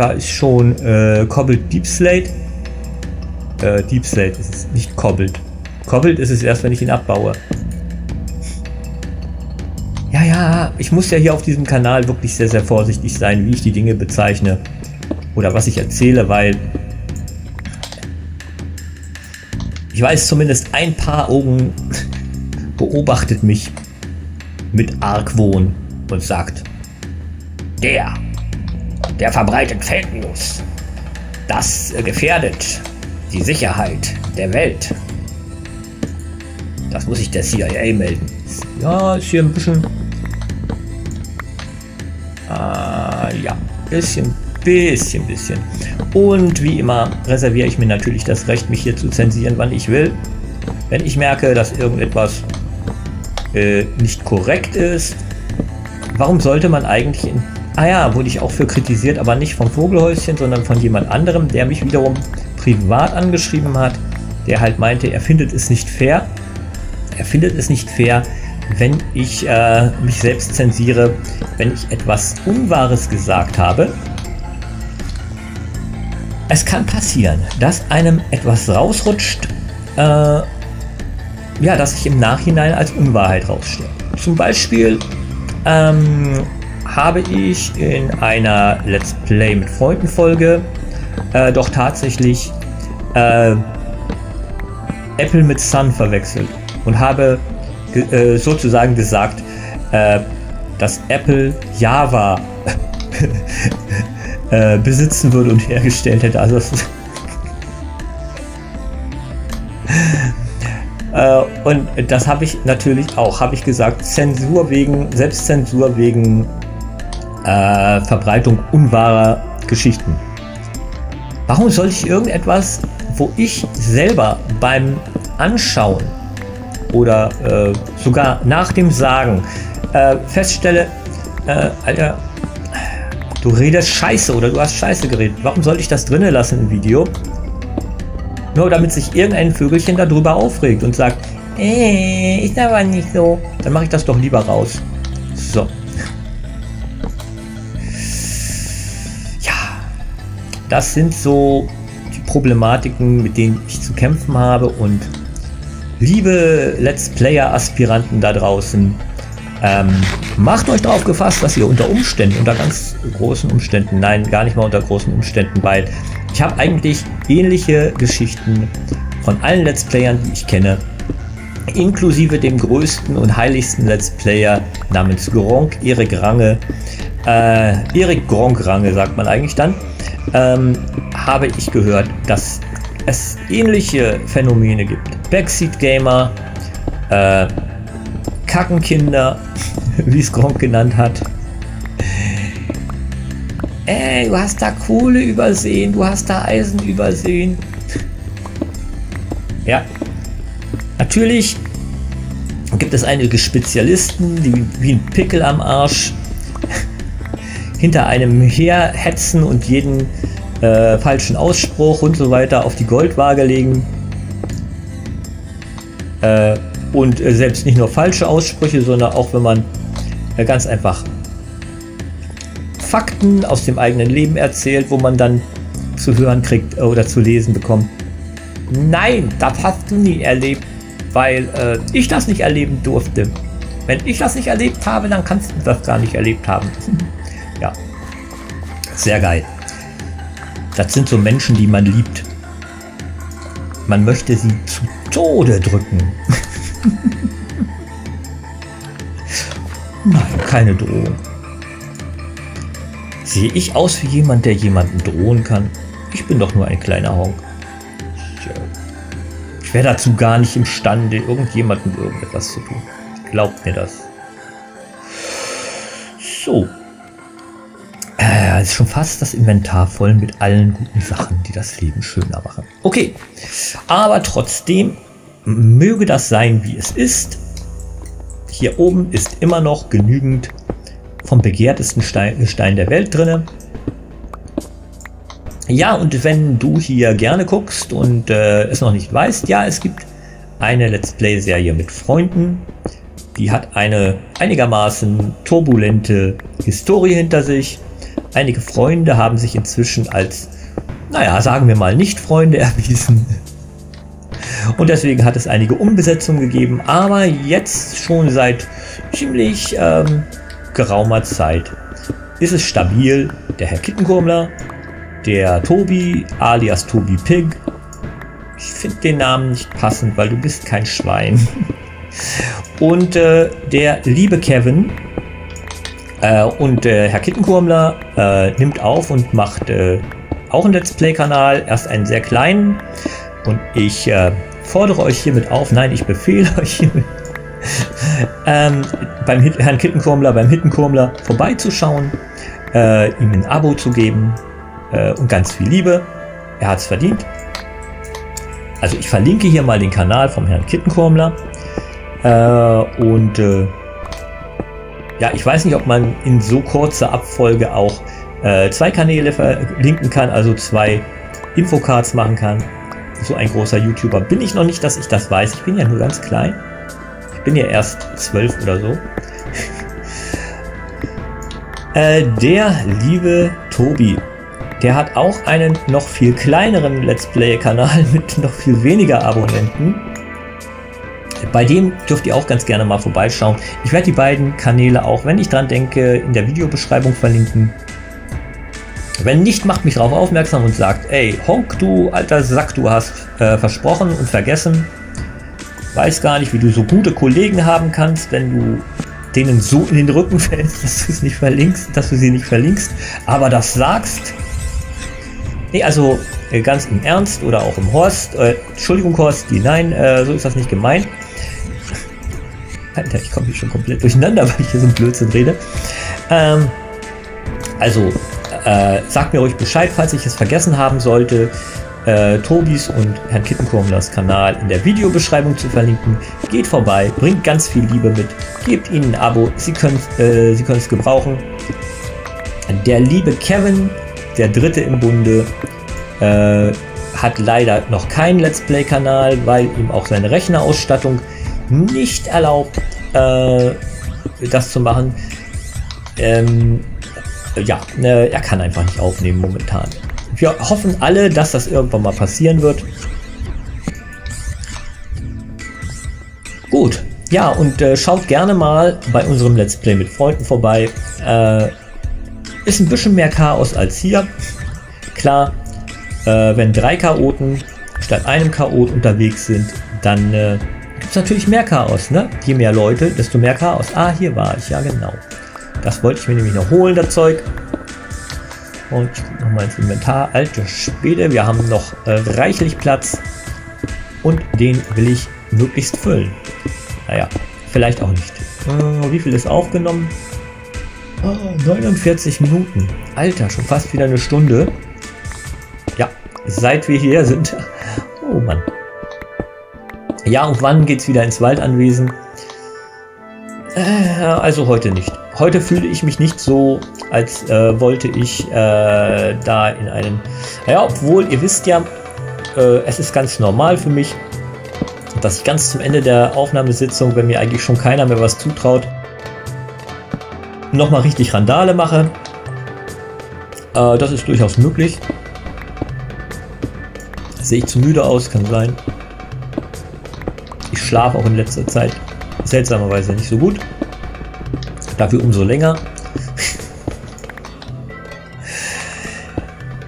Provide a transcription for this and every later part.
Da ist schon äh, Cobbled Deep Slate. Äh, Deep Slate ist es, nicht Cobbled. Cobbled ist es erst, wenn ich ihn abbaue. Ja, ja, ich muss ja hier auf diesem Kanal wirklich sehr, sehr vorsichtig sein, wie ich die Dinge bezeichne. Oder was ich erzähle, weil ich weiß zumindest ein paar Augen beobachtet mich mit Argwohn und sagt, der, der verbreitet Fake News. Das gefährdet die Sicherheit der Welt. Das muss ich der CIA melden. Ja, ist hier ein bisschen. Ah, ja, bisschen, bisschen, bisschen. Und wie immer reserviere ich mir natürlich das Recht, mich hier zu zensieren, wann ich will. Wenn ich merke, dass irgendetwas äh, nicht korrekt ist, warum sollte man eigentlich in. Ah ja, wurde ich auch für kritisiert, aber nicht vom Vogelhäuschen, sondern von jemand anderem, der mich wiederum privat angeschrieben hat, der halt meinte, er findet es nicht fair. Er findet es nicht fair, wenn ich äh, mich selbst zensiere, wenn ich etwas Unwahres gesagt habe. Es kann passieren, dass einem etwas rausrutscht, äh, ja, das sich im Nachhinein als Unwahrheit rausstellt. Zum Beispiel ähm, habe ich in einer Let's Play mit Freunden Folge äh, doch tatsächlich äh, Apple mit Sun verwechselt und habe äh, sozusagen gesagt, äh, dass Apple Java äh, besitzen würde und hergestellt hätte. Also äh, und das habe ich natürlich auch, habe ich gesagt, Zensur wegen, Selbstzensur wegen äh, Verbreitung unwahrer Geschichten. Warum soll ich irgendetwas, wo ich selber beim Anschauen oder äh, sogar nach dem Sagen äh, feststelle, äh, Alter, du redest scheiße oder du hast scheiße geredet. Warum soll ich das drinnen lassen im Video? Nur damit sich irgendein Vögelchen darüber aufregt und sagt, äh, ist aber nicht so. Dann mache ich das doch lieber raus. So. Das sind so die Problematiken, mit denen ich zu kämpfen habe. Und liebe Let's Player-Aspiranten da draußen, ähm, macht euch darauf gefasst, dass ihr unter Umständen, unter ganz großen Umständen, nein, gar nicht mal unter großen Umständen, weil ich habe eigentlich ähnliche Geschichten von allen Let's Playern, die ich kenne, inklusive dem größten und heiligsten Let's Player namens Gronk Erik Range, äh, Erik Gronk Range sagt man eigentlich dann, ähm, habe ich gehört, dass es ähnliche Phänomene gibt. Backseat Gamer, äh, Kackenkinder, wie es Gronk genannt hat. Ey, du hast da Kohle übersehen, du hast da Eisen übersehen. Ja. Natürlich gibt es einige Spezialisten, die wie ein Pickel am Arsch hinter einem herhetzen und jeden äh, falschen Ausspruch und so weiter auf die Goldwaage legen. Äh, und äh, selbst nicht nur falsche Aussprüche, sondern auch wenn man äh, ganz einfach Fakten aus dem eigenen Leben erzählt, wo man dann zu hören kriegt äh, oder zu lesen bekommt. Nein, das hast du nie erlebt, weil äh, ich das nicht erleben durfte. Wenn ich das nicht erlebt habe, dann kannst du das gar nicht erlebt haben. Ja. Sehr geil. Das sind so Menschen, die man liebt. Man möchte sie zu Tode drücken. Nein, keine Drohung. Sehe ich aus wie jemand, der jemanden drohen kann? Ich bin doch nur ein kleiner Honk. Ich wäre dazu gar nicht imstande, irgendjemandem irgendetwas zu tun. Glaubt mir das. So, schon fast das Inventar voll mit allen guten Sachen, die das Leben schöner machen. Okay, aber trotzdem möge das sein, wie es ist. Hier oben ist immer noch genügend vom begehrtesten Stein, Gestein der Welt drinne. Ja, und wenn du hier gerne guckst und äh, es noch nicht weißt, ja, es gibt eine Let's Play-Serie mit Freunden. Die hat eine einigermaßen turbulente Historie hinter sich Einige Freunde haben sich inzwischen als, naja, sagen wir mal, Nicht-Freunde erwiesen. Und deswegen hat es einige Umbesetzungen gegeben, aber jetzt schon seit ziemlich ähm, geraumer Zeit ist es stabil. Der Herr Kittenkurmler, der Tobi alias Tobi Pig. Ich finde den Namen nicht passend, weil du bist kein Schwein. Und äh, der liebe Kevin äh, und äh, Herr Kittenkurmler äh, nimmt auf und macht äh, auch einen Let's Play-Kanal. Erst einen sehr kleinen. Und ich äh, fordere euch hiermit auf, nein, ich befehle euch hiermit, ähm, beim Herrn Kittenkurmler, beim Hittenkurmler vorbeizuschauen, äh, ihm ein Abo zu geben und ganz viel Liebe. Er hat es verdient. Also ich verlinke hier mal den Kanal vom Herrn Kittenkurmler. Und ja, ich weiß nicht, ob man in so kurzer Abfolge auch äh, zwei Kanäle verlinken kann, also zwei Infocards machen kann. So ein großer YouTuber bin ich noch nicht, dass ich das weiß. Ich bin ja nur ganz klein. Ich bin ja erst zwölf oder so. äh, der liebe Tobi, der hat auch einen noch viel kleineren Let's Play-Kanal mit noch viel weniger Abonnenten. Bei dem dürft ihr auch ganz gerne mal vorbeischauen. Ich werde die beiden Kanäle auch, wenn ich dran denke, in der Videobeschreibung verlinken. Wenn nicht, macht mich darauf aufmerksam und sagt, ey, Honk, du alter Sack, du hast äh, versprochen und vergessen. Weiß gar nicht, wie du so gute Kollegen haben kannst, wenn du denen so in den Rücken fällst, dass du es nicht verlinkst, dass du sie nicht verlinkst, aber das sagst. Nee, also äh, ganz im Ernst oder auch im Horst. Äh, Entschuldigung, Horst, die, nein, äh, so ist das nicht gemeint. Alter, ich komme hier schon komplett durcheinander, weil ich hier so ein Blödsinn rede. Ähm, also, äh, sagt mir ruhig Bescheid, falls ich es vergessen haben sollte. Äh, Tobis und Herrn Kittenkurmlers Kanal in der Videobeschreibung zu verlinken. Geht vorbei, bringt ganz viel Liebe mit, gebt ihnen ein Abo, sie können äh, es gebrauchen. Der liebe Kevin, der dritte im Bunde, äh, hat leider noch keinen Let's Play-Kanal, weil ihm auch seine Rechnerausstattung nicht erlaubt, äh, das zu machen. Ähm, ja, äh, er kann einfach nicht aufnehmen momentan. Wir hoffen alle, dass das irgendwann mal passieren wird. Gut, ja, und äh, schaut gerne mal bei unserem Let's Play mit Freunden vorbei. Äh, ist ein bisschen mehr Chaos als hier. Klar, äh, wenn drei Chaoten statt einem Chaot unterwegs sind, dann äh, gibt es natürlich mehr Chaos. Ne? Je mehr Leute, desto mehr Chaos. Ah, hier war ich, ja genau. Das wollte ich mir nämlich noch holen, das Zeug. Und nochmal ins Inventar. Alte Späte, wir haben noch äh, reichlich Platz. Und den will ich möglichst füllen. Naja, vielleicht auch nicht. Äh, wie viel ist aufgenommen? Oh, 49 Minuten. Alter, schon fast wieder eine Stunde. Ja, seit wir hier sind. Oh Mann. Ja, und wann geht's wieder ins Waldanwesen? Äh, also heute nicht. Heute fühle ich mich nicht so, als äh, wollte ich äh, da in einen. Ja, obwohl ihr wisst ja, äh, es ist ganz normal für mich, dass ich ganz zum Ende der Aufnahmesitzung, wenn mir eigentlich schon keiner mehr was zutraut, nochmal richtig Randale mache. Äh, das ist durchaus möglich. Sehe ich zu müde aus, kann sein. Ich schlafe auch in letzter Zeit seltsamerweise nicht so gut. Dafür umso länger.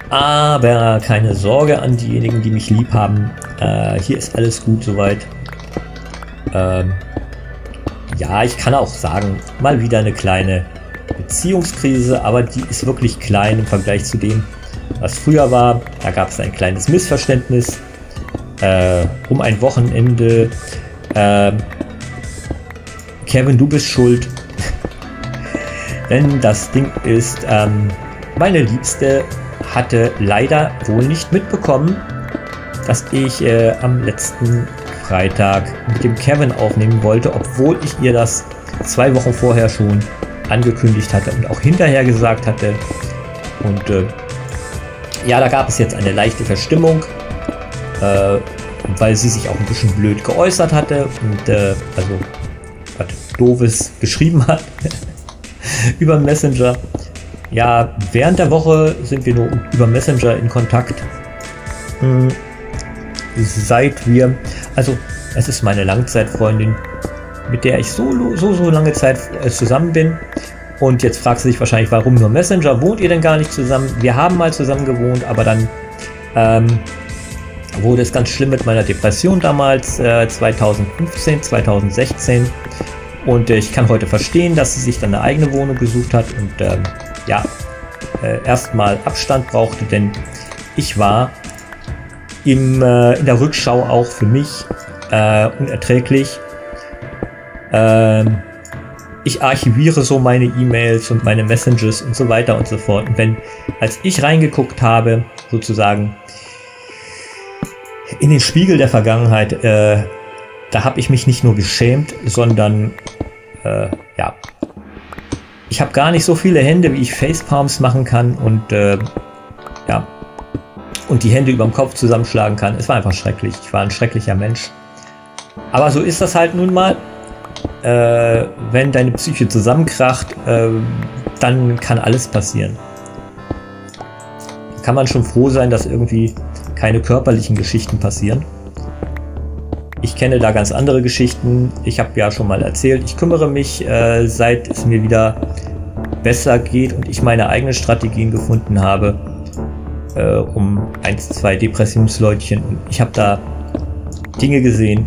Aber keine Sorge an diejenigen, die mich lieb haben. Äh, hier ist alles gut soweit. Ähm, ja, ich kann auch sagen, mal wieder eine kleine Beziehungskrise, aber die ist wirklich klein im Vergleich zu dem, was früher war. Da gab es ein kleines Missverständnis äh, um ein Wochenende. Äh, Kevin, du bist schuld. Denn das Ding ist, ähm, meine Liebste hatte leider wohl nicht mitbekommen, dass ich äh, am letzten Freitag mit dem Kevin aufnehmen wollte, obwohl ich ihr das zwei Wochen vorher schon angekündigt hatte und auch hinterher gesagt hatte. Und äh, ja, da gab es jetzt eine leichte Verstimmung, äh, weil sie sich auch ein bisschen blöd geäußert hatte und äh, also was Doofes geschrieben hat über Messenger. ja, während der Woche sind wir nur über Messenger in Kontakt. Hm, seit wir, also es ist meine Langzeitfreundin, mit der ich so, so, so lange Zeit äh, zusammen bin. Und jetzt fragst du dich wahrscheinlich, warum nur Messenger? Wohnt ihr denn gar nicht zusammen? Wir haben mal zusammen gewohnt, aber dann ähm, wurde es ganz schlimm mit meiner Depression damals, äh, 2015, 2016. Und äh, ich kann heute verstehen, dass sie sich dann eine eigene Wohnung gesucht hat und ähm, ja, äh, erstmal Abstand brauchte, denn ich war im, äh, in der Rückschau auch für mich äh, unerträglich. Ähm, ich archiviere so meine E-Mails und meine Messages und so weiter und so fort. Und wenn, als ich reingeguckt habe, sozusagen in den Spiegel der Vergangenheit, äh, da habe ich mich nicht nur geschämt, sondern äh, ja, ich habe gar nicht so viele Hände, wie ich Facepalms machen kann und äh, ja, und die Hände über dem Kopf zusammenschlagen kann. Es war einfach schrecklich. Ich war ein schrecklicher Mensch. Aber so ist das halt nun mal. Äh, wenn deine Psyche zusammenkracht, äh, dann kann alles passieren. Kann man schon froh sein, dass irgendwie keine körperlichen Geschichten passieren. Ich kenne da ganz andere Geschichten. Ich habe ja schon mal erzählt, ich kümmere mich, äh, seit es mir wieder besser geht und ich meine eigenen Strategien gefunden habe, äh, um ein, zwei Depressionsleutchen. Und ich habe da Dinge gesehen.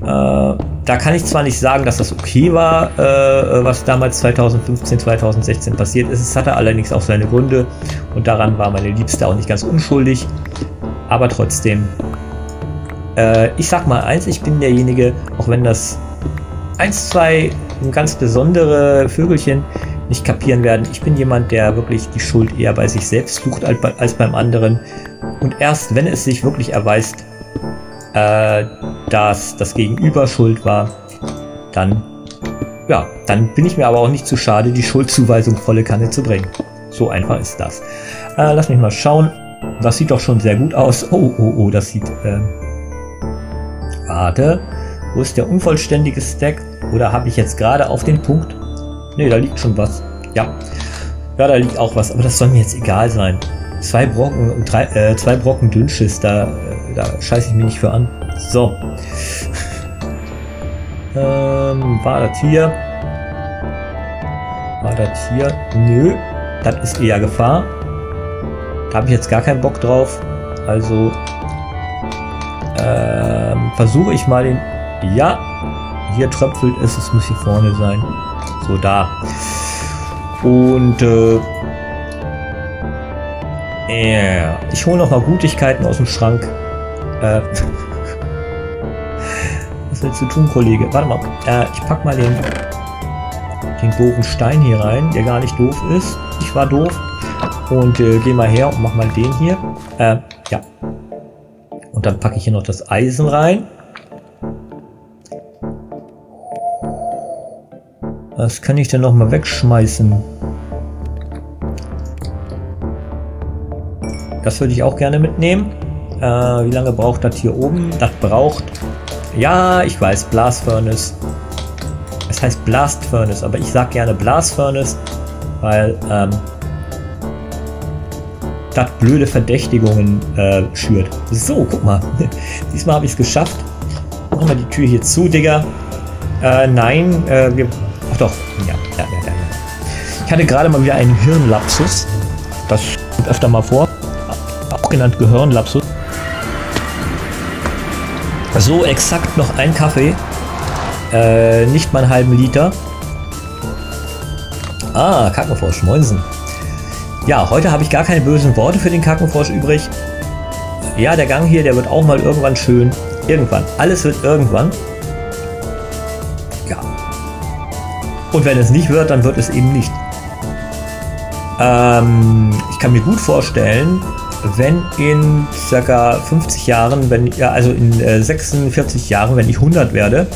Äh, da kann ich zwar nicht sagen, dass das okay war, äh, was damals 2015, 2016 passiert ist. Es hatte allerdings auch seine Gründe und daran war meine Liebste auch nicht ganz unschuldig. Aber trotzdem, äh, ich sag mal eins, ich bin derjenige, auch wenn das eins, zwei ganz besondere Vögelchen nicht kapieren werden. Ich bin jemand, der wirklich die Schuld eher bei sich selbst sucht als beim anderen. Und erst wenn es sich wirklich erweist, äh, dass das Gegenüber schuld war, dann, ja, dann bin ich mir aber auch nicht zu schade, die Schuldzuweisung volle Kanne zu bringen. So einfach ist das. Äh, lass mich mal schauen. Das sieht doch schon sehr gut aus. Oh, oh, oh, das sieht. Äh, warte. Wo ist der unvollständige Stack? Oder habe ich jetzt gerade auf den Punkt Ne, da liegt schon was. Ja. Ja, da liegt auch was, aber das soll mir jetzt egal sein. Zwei Brocken, drei, äh, zwei Brocken Dünnschiss, da, äh, da scheiße ich mich nicht für an. So. Ähm, war das hier? War das hier? Nö. Das ist eher Gefahr. Da habe ich jetzt gar keinen Bock drauf. Also ähm, versuche ich mal den. Ja, hier tröpfelt es. Es muss hier vorne sein. So, da. Und äh, yeah. ich hole noch mal Gutigkeiten aus dem Schrank. Äh, was willst du tun, Kollege? Warte mal. Äh, ich pack mal den, den doofen Stein hier rein, der gar nicht doof ist. Ich war doof. Und äh, geh mal her und mach mal den hier. Äh, ja. Und dann packe ich hier noch das Eisen rein. Was kann ich denn noch mal wegschmeißen? Das würde ich auch gerne mitnehmen. Äh, wie lange braucht das hier oben? Das braucht... Ja, ich weiß, Blast Furnace. Es heißt Blast Furnace, aber ich sage gerne Blast Furnace, weil ähm, das blöde Verdächtigungen äh, schürt. So, guck mal. Diesmal habe ich es geschafft. Machen wir die Tür hier zu, Digga. Äh, nein, äh, wir Ach doch, ja, ja, ja, ja. Ich hatte gerade mal wieder einen Hirnlapsus. Das kommt öfter mal vor. Auch genannt Gehirnlapsus. So exakt noch ein Kaffee. Äh, nicht mal einen halben Liter. Ah, Kackenfrosch, Moinsen. Ja, heute habe ich gar keine bösen Worte für den Kackenfrosch übrig. Ja, der Gang hier, der wird auch mal irgendwann schön. Irgendwann. Alles wird irgendwann. Und wenn es nicht wird, dann wird es eben nicht. Ähm, ich kann mir gut vorstellen, wenn in circa 50 Jahren, wenn ja, also in äh, 46 Jahren, wenn ich 100 werde,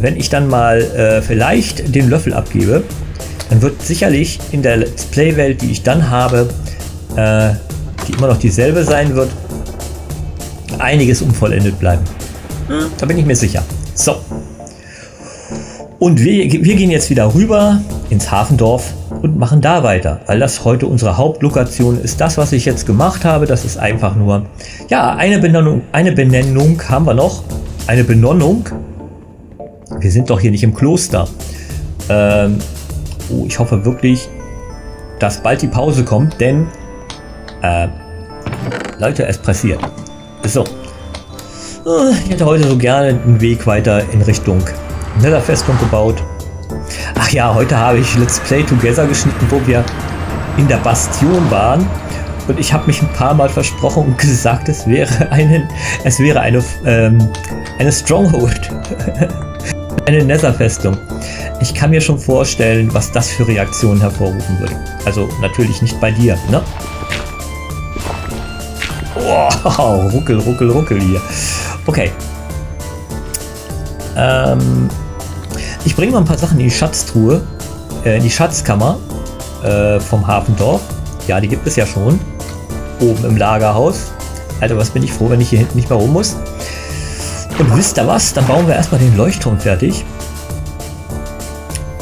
wenn ich dann mal äh, vielleicht den Löffel abgebe, dann wird sicherlich in der Let's Play-Welt, die ich dann habe, äh, die immer noch dieselbe sein wird, einiges unvollendet bleiben. Hm. Da bin ich mir sicher. So, und wir, wir gehen jetzt wieder rüber ins Hafendorf und machen da weiter, weil das heute unsere Hauptlokation ist. Das, was ich jetzt gemacht habe, das ist einfach nur, ja, eine Benennung, eine Benennung haben wir noch, eine Benennung. Wir sind doch hier nicht im Kloster. Ähm, oh, ich hoffe wirklich, dass bald die Pause kommt, denn, äh, Leute, es pressiert. So. Ich hätte heute so gerne einen Weg weiter in Richtung Netherfestung gebaut. Ach ja, heute habe ich Let's Play Together geschnitten, wo wir in der Bastion waren. Und ich habe mich ein paar Mal versprochen und gesagt, es wäre eine, es wäre eine, ähm, eine Stronghold. eine Netherfestung. Ich kann mir schon vorstellen, was das für Reaktionen hervorrufen würde. Also natürlich nicht bei dir, ne? Wow, ruckel, ruckel, ruckel hier. Okay. Ähm, ich bringe mal ein paar Sachen in die Schatztruhe, äh, in die Schatzkammer äh, vom Hafendorf. Ja, die gibt es ja schon. Oben im Lagerhaus. Alter, was bin ich froh, wenn ich hier hinten nicht mehr rum muss. Und wisst ihr was? Dann bauen wir erstmal den Leuchtturm fertig.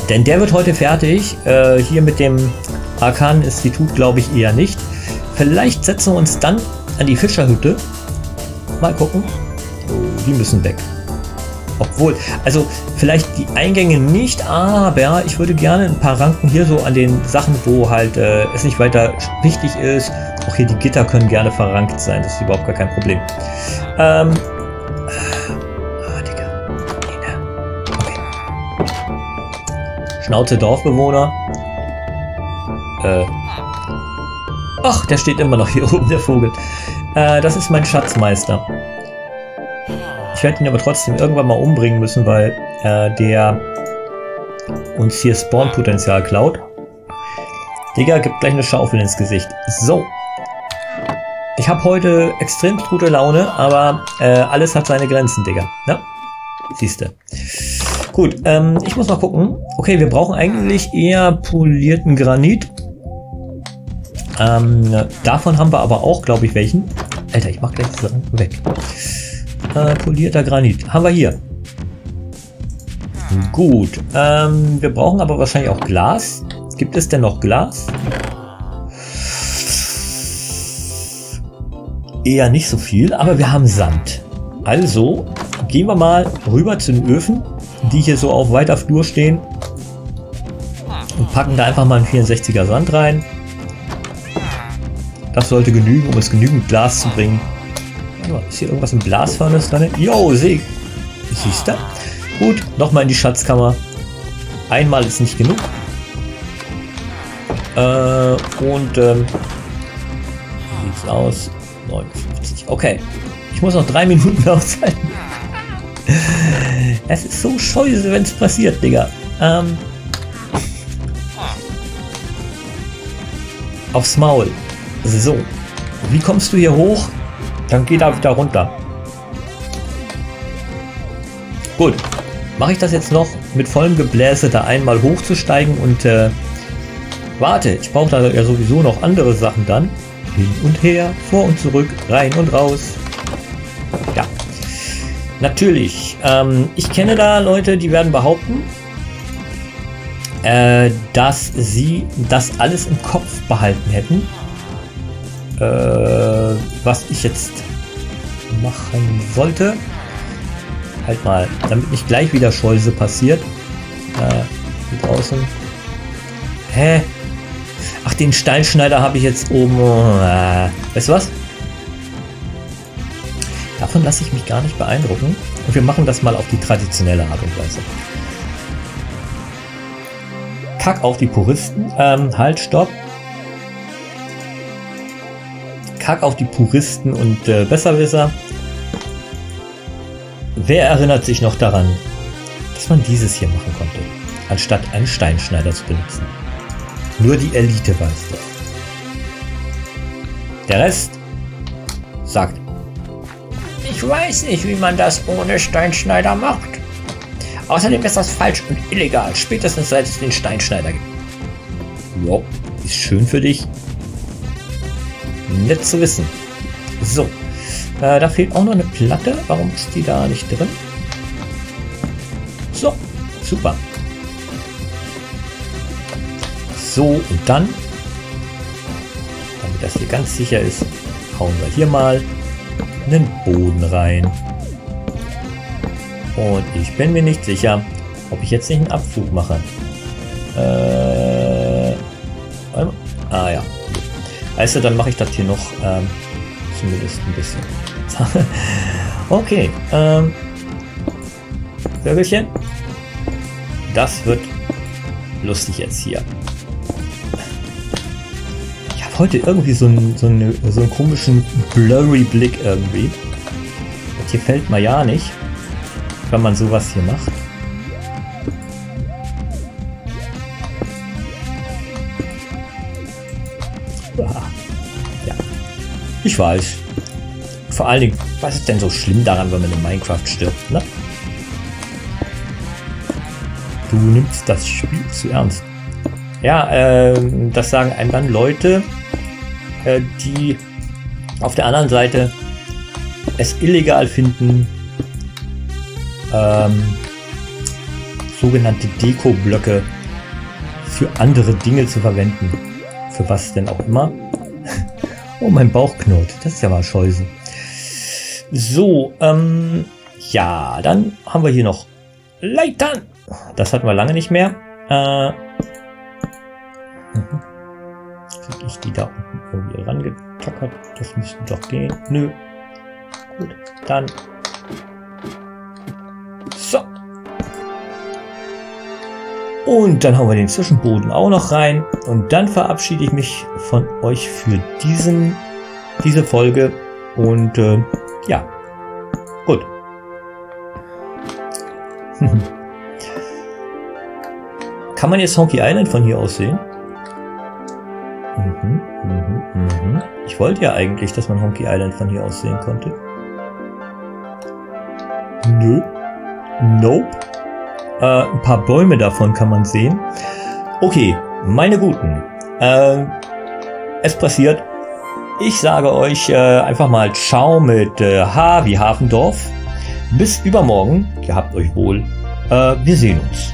Denn der wird heute fertig. Äh, hier mit dem Arkan-Institut glaube ich eher nicht. Vielleicht setzen wir uns dann an die Fischerhütte. Mal gucken. Die müssen weg. Obwohl, also vielleicht die Eingänge nicht, aber ich würde gerne ein paar Ranken hier so an den Sachen, wo halt äh, es nicht weiter wichtig ist. Auch hier die Gitter können gerne verrankt sein, das ist überhaupt gar kein Problem. Ähm. Schnauze Dorfbewohner. Äh. Ach, der steht immer noch hier oben, der Vogel. Äh, das ist mein Schatzmeister werde ihn aber trotzdem irgendwann mal umbringen müssen, weil äh, der uns hier Spawn-Potenzial klaut. Digga, gibt gleich eine Schaufel ins Gesicht. So. Ich habe heute extrem gute Laune, aber äh, alles hat seine Grenzen, Digga. Ja? Siehste. Gut, ähm, ich muss mal gucken. Okay, wir brauchen eigentlich eher polierten Granit. Ähm, davon haben wir aber auch, glaube ich, welchen. Alter, ich mach gleich das weg. Äh, polierter Granit. Haben wir hier. Gut. Ähm, wir brauchen aber wahrscheinlich auch Glas. Gibt es denn noch Glas? Eher nicht so viel, aber wir haben Sand. Also gehen wir mal rüber zu den Öfen, die hier so auf weiter Flur stehen. Und packen da einfach mal einen 64er Sand rein. Das sollte genügen, um es genügend Glas zu bringen. Ist hier irgendwas im Glasfurnace drin? Jo, seh. Siehst du? Gut, nochmal in die Schatzkammer. Einmal ist nicht genug. Äh, und, ähm, wie sieht's aus? 59. Okay. Ich muss noch drei Minuten aushalten. Es ist so scheiße, wenn es passiert, Digga. Ähm, aufs Maul. So. Wie kommst du hier hoch? Dann geht er wieder runter. Gut. Mache ich das jetzt noch mit vollem Gebläse da einmal hochzusteigen und äh, warte, ich brauche da ja sowieso noch andere Sachen dann. Hin und her, vor und zurück, rein und raus. Ja. Natürlich. Ähm, ich kenne da Leute, die werden behaupten, äh, dass sie das alles im Kopf behalten hätten äh, was ich jetzt machen sollte. Halt mal, damit nicht gleich wieder Scheuse passiert. Äh, draußen. Hä? Ach, den Steinschneider habe ich jetzt oben. Äh, weißt du was? Davon lasse ich mich gar nicht beeindrucken. Und wir machen das mal auf die traditionelle Art und Weise. Kack auf die Puristen. Ähm, halt, stopp. Kack auf die Puristen und äh, Besserwisser. Wer erinnert sich noch daran, dass man dieses hier machen konnte, anstatt einen Steinschneider zu benutzen? Nur die Elite weiß das. Der Rest sagt, weiß nicht, wie man das ohne Steinschneider macht. Außerdem ist das falsch und illegal, spätestens seit es den Steinschneider gibt. Jo, ist schön für dich, Nett zu wissen. So. Äh, da fehlt auch noch eine Platte. Warum ist die da nicht drin? So. Super. So, und dann, damit das hier ganz sicher ist, hauen wir hier mal einen Boden rein. Und ich bin mir nicht sicher, ob ich jetzt nicht einen Abflug mache. Äh, ah ja. Also dann mache ich das hier noch ähm, zumindest ein bisschen. okay. Ähm, Vögelchen. Das wird lustig jetzt hier. Heute irgendwie so einen, so, eine, so einen komischen blurry Blick irgendwie. Das hier fällt mir ja nicht, wenn man sowas hier macht. Ich weiß. Vor allen Dingen, was ist denn so schlimm daran, wenn man in Minecraft stirbt, ne? Du nimmst das Spiel zu ernst. Ja, äh, das sagen einem dann Leute, äh, die auf der anderen Seite es illegal finden, ähm, sogenannte Deko-Blöcke für andere Dinge zu verwenden. Für was denn auch immer. oh, mein Bauch knurrt. Das ist ja mal scheiße. So, ähm, ja, dann haben wir hier noch Leitern. Das hatten wir lange nicht mehr. Äh, ich die da unten irgendwie rangetackert? Das müsste doch gehen. Nö. Gut, dann. So. Und dann haben wir den Zwischenboden auch noch rein. Und dann verabschiede ich mich von euch für diesen, diese Folge. Und äh, ja, gut. Kann man jetzt Honky Island von hier aus sehen? Mhm, mhm, mhm. Ich wollte ja eigentlich, dass man Honky Island von hier aus sehen konnte. Nö. Nope. Äh, ein paar Bäume davon kann man sehen. Okay, meine Guten. Äh, es passiert. Ich sage euch äh, einfach mal Ciao mit äh, H wie Hafendorf. Bis übermorgen. Ihr habt euch wohl. Äh, wir sehen uns.